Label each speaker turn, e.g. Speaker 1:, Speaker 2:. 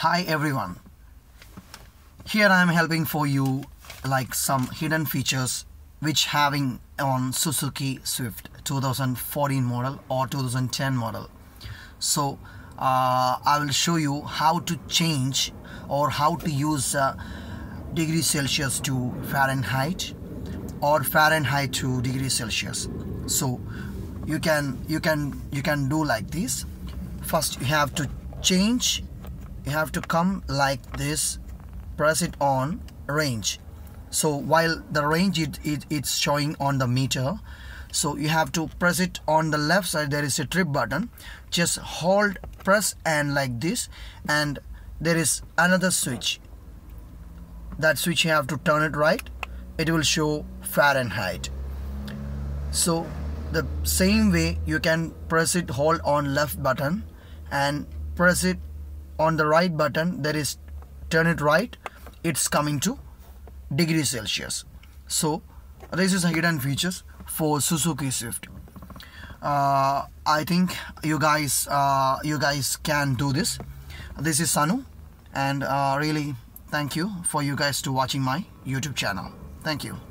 Speaker 1: Hi everyone. Here I am helping for you like some hidden features which having on Suzuki Swift 2014 model or 2010 model. So uh, I will show you how to change or how to use uh, degree Celsius to Fahrenheit or Fahrenheit to degree Celsius. So you can you can you can do like this. First you have to change you have to come like this press it on range. So while the range it, it it's showing on the meter so you have to press it on the left side there is a trip button. Just hold press and like this and there is another switch. That switch you have to turn it right. It will show Fahrenheit. So the same way you can press it hold on left button and press it on the right button there is turn it right it's coming to degree Celsius. So this is hidden features for Suzuki Swift. Uh, I think you guys uh, you guys can do this. This is Sanu and uh, really thank you for you guys to watching my YouTube channel. Thank you